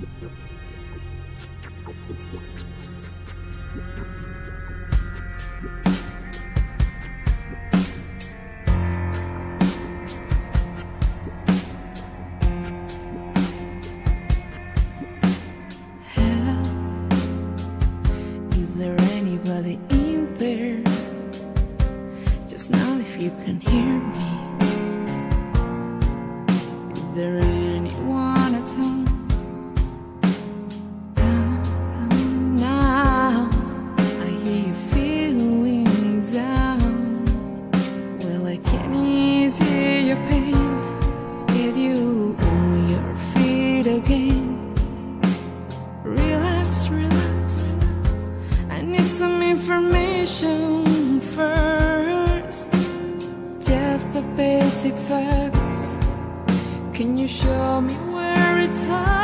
Thank you. basic facts. Can you show me where it's hiding?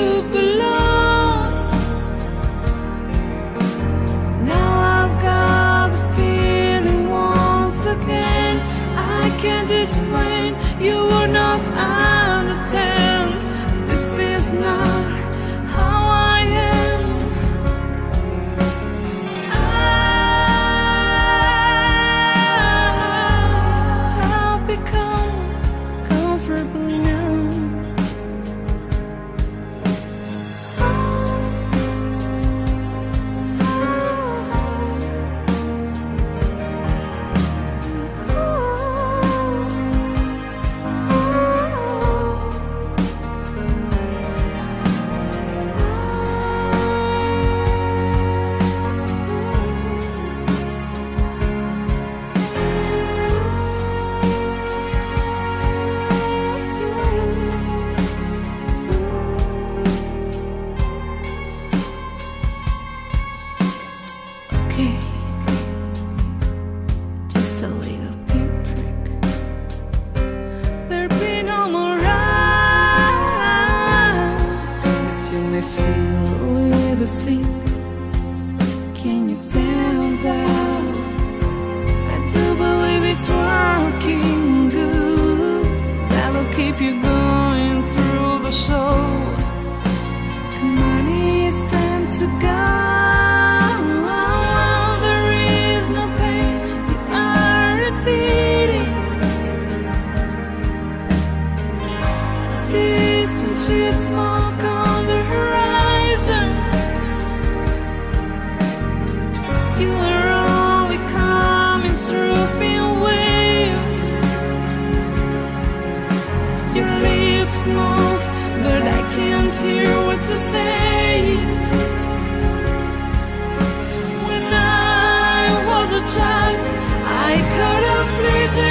who sing? Can you stand out? I do believe it's working good. That'll keep you going through the show. child I could have fleeted